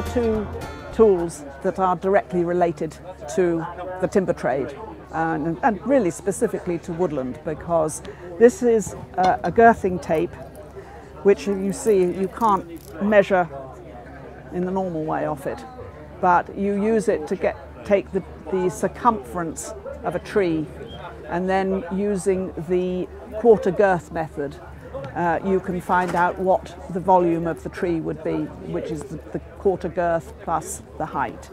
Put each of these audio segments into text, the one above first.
are two tools that are directly related to the timber trade and, and really specifically to woodland because this is a, a girthing tape which you see you can't measure in the normal way off it but you use it to get take the, the circumference of a tree and then using the quarter girth method uh, you can find out what the volume of the tree would be, which is the, the, quarter girth plus the height.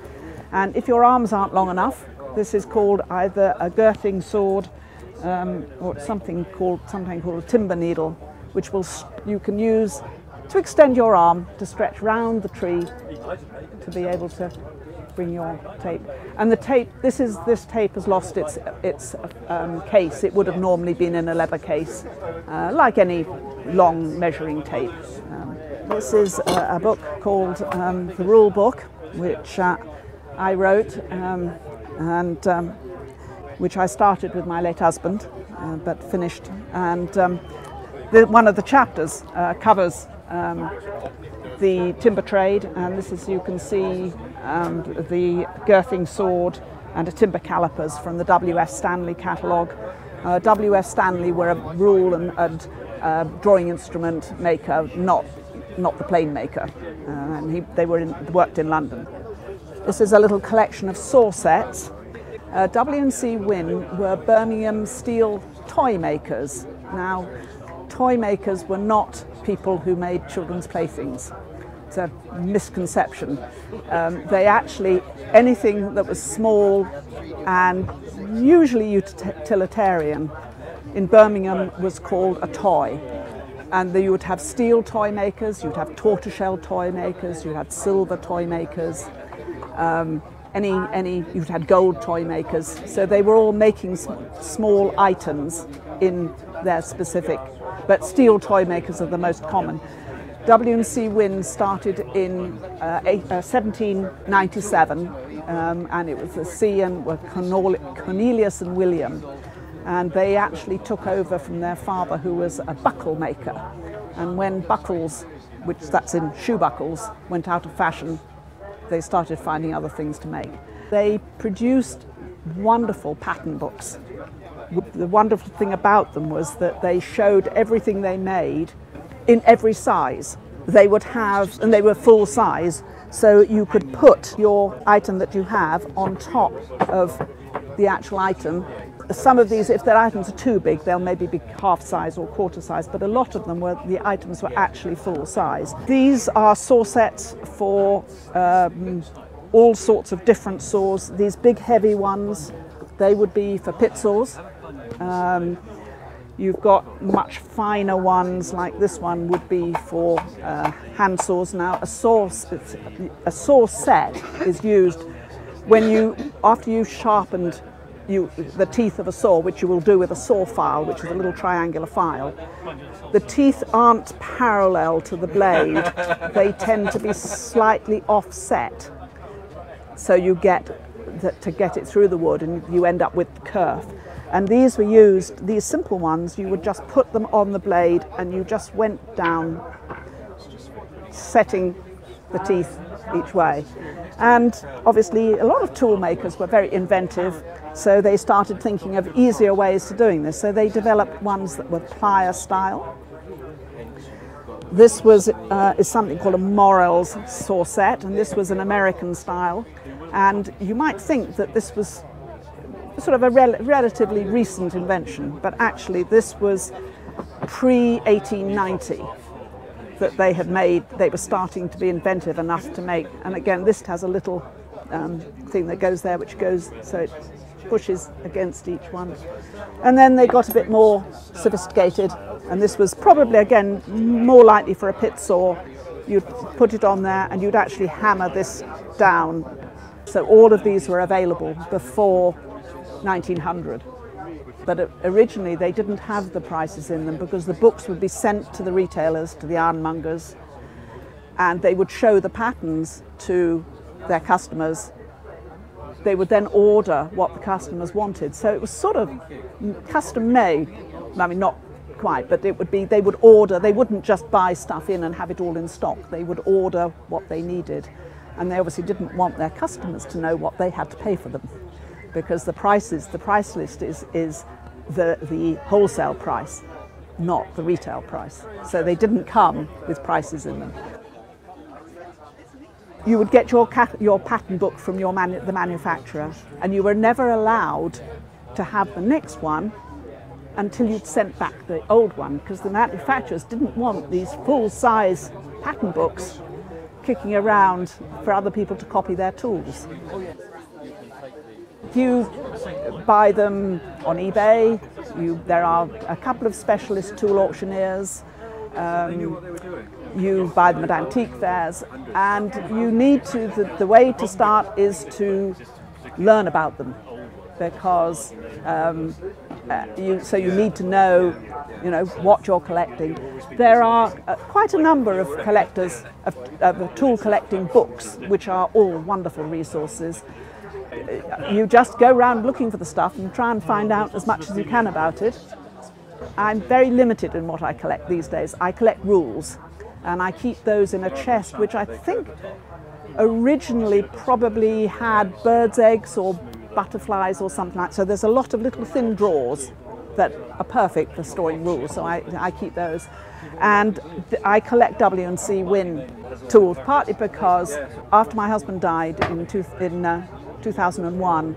And if your arms aren't long enough, this is called either a girthing sword um, or something called something called a timber needle, which will you can use to extend your arm to stretch round the tree to be able to bring your tape. And the tape, this is this tape has lost its its um, case. It would have normally been in a leather case, uh, like any long measuring tape. Um, this is a, a, book called um, the Rule Book, which uh, I wrote um, and um, which I started with my late husband, uh, but finished. And um, the, one of the chapters uh, covers the timber trade, and this is you can see um, the girthing sword and a timber calipers from the W.F. Stanley catalogue. Uh, W.F. Stanley were a rule and, and uh, drawing instrument maker, not not the plane maker, uh, and he, they were in, worked in London. This is a little collection of saw sets. Uh, W&C Wynne were Birmingham steel toy makers. Now, toy makers were not people who made children's playthings it's a misconception. Um, they actually, anything that was small and usually utilitarian in Birmingham was called a toy. And you would have steel toy makers, you'd have tortoiseshell toy makers, you had silver toy makers, um, any, any, you'd had gold toy makers. So they were all making sm small items in their specific, but steel toy makers are the most common. W&C Wynne started in uh, eight, uh, 1797 um, and it was the C and were Cornelius and William and they actually took over from their father who was a buckle maker and when buckles, which that's in shoe buckles, went out of fashion they started finding other things to make. They produced wonderful pattern books. The wonderful thing about them was that they showed everything they made in every size. They would have, and they were full size, so you could put your item that you have on top of the actual item. Some of these, if their items are too big, they'll maybe be half size or quarter size, but a lot of them were the items were actually full size. These are saw sets for um, all sorts of different saws. These big heavy ones, they would be for pit saws. Um, You've got much finer ones like this one would be for uh, hand saws. Now a saw, a saw set is used when you, after you've sharpened you, the teeth of a saw, which you will do with a saw file, which is a little triangular file, the teeth aren't parallel to the blade. they tend to be slightly offset. So you get the, to get it through the wood and you end up with the kerf. And these were used, these simple ones, you would just put them on the blade and you just went down, setting the teeth each way. And obviously, a lot of tool makers were very inventive, so they started thinking of easier ways to doing this. So they developed ones that were plier style. This was uh, is something called a Morrill's saw set, and this was an American style. And you might think that this was sort of a rel relatively recent invention, but actually this was pre-1890 that they had made, they were starting to be inventive enough to make, and again this has a little um, thing that goes there which goes, so it pushes against each one. And then they got a bit more sophisticated, and this was probably again more likely for a pit saw. You'd put it on there and you'd actually hammer this down. So all of these were available before 1900. But originally they didn't have the prices in them because the books would be sent to the retailers, to the ironmongers, and they would show the patterns to their customers. They would then order what the customers wanted. So it was sort of custom made. I mean, not quite, but it would be they would order, they wouldn't just buy stuff in and have it all in stock. They would order what they needed. and they obviously didn't want their customers to know what they had to pay for them because the prices, the price list is, is the, the wholesale price, not the retail price. So they didn't come with prices in them. You would get your, your pattern book from your manu the manufacturer, and you were never allowed to have the next one until you'd sent back the old one because the manufacturers didn't want these full size pattern books kicking around for other people to copy their tools. You buy them on eBay, you, there are a couple of specialist tool auctioneers, um, you buy them at antique fairs, and you need to, the, the way to start is to learn about them because um, you, so you need to know, you know, what you're collecting. There are uh, quite a number of collectors of, of tool collecting books, which are all wonderful resources. Uh, you just go around looking for the stuff and try and find out as much as you can about it. I'm very limited in what I collect these days. I collect rules, and I keep those in a chest, which I think originally probably had birds' eggs or butterflies or something like that. So there's a lot of little thin drawers that are perfect for storing rules, so I, I keep those. And I collect W&C Wynne tools, partly because after my husband died in, two, in uh, 2001,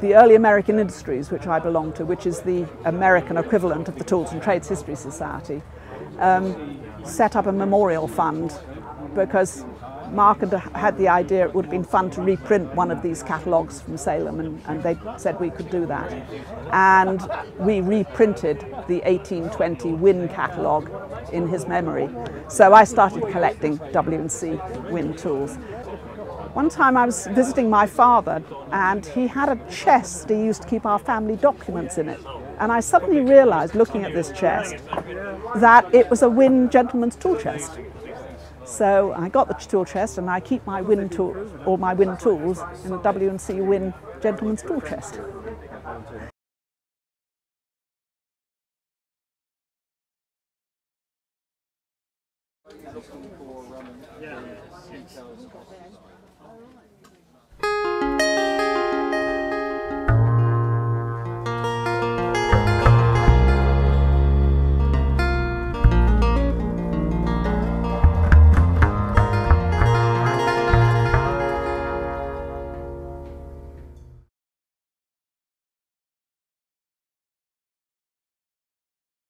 the early American Industries, which I belong to, which is the American equivalent of the Tools and Trades History Society, um, set up a memorial fund because Mark had, had the idea it would have been fun to reprint one of these catalogues from Salem, and, and they said we could do that. And we reprinted the 1820 Wynne catalogue in his memory. So I started collecting W&C Wynne tools. One time I was visiting my father, and he had a chest he used to keep our family documents in it. And I suddenly realized, looking at this chest, that it was a Wynne gentleman's tool chest. So I got the tool chest and I keep my Wynne tool, all my Wynne tools in a W&C Wynne gentleman's tool chest. Yeah.